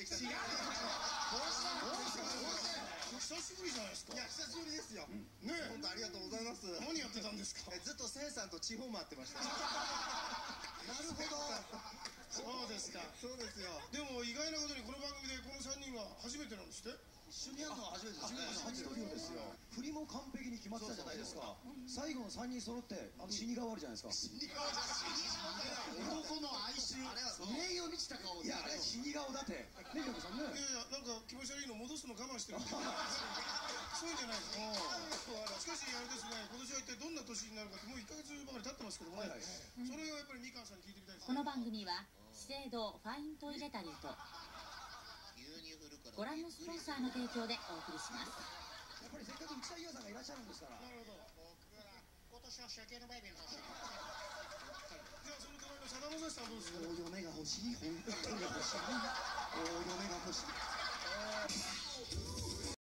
ってきた。違う。どうした？の久しぶりじゃないですかいや久しぶりですよねえ本当ありがとうございます何やってた？んですかえずっとせいさんと地方回ってました？なるほどそうですかそうですよでも意外なことにこの番組でこの3人が初めてなんですって一緒にやるのは初めてですねサジトリオですよ振りも完璧に決まってた？じゃないですか最後の3人揃ってあの死に顔あるじゃないですか男の哀愁あれは名誉満ちた？顔いや顔だって。ねひろこさんね。いやいやなんか気持ち悪いの戻すの我慢してる。そういうんじゃないですしかしあれですね今年は一体どんな年になるかってもう1ヶ月ばかり経ってますけどもね、はいはいそれをやっぱりみかんさんに聞いてみたいですこの番組は資生堂ファイントイレタリーとご覧のスポンサーの提供でお送りします。やっぱりせっかく内田裕也さんがいらっしゃるんですから。なるほど。今年はのバイビーの年じゃあその隣のさだまさしさんはどうですか？お嫁が欲しいお嫁が欲しい。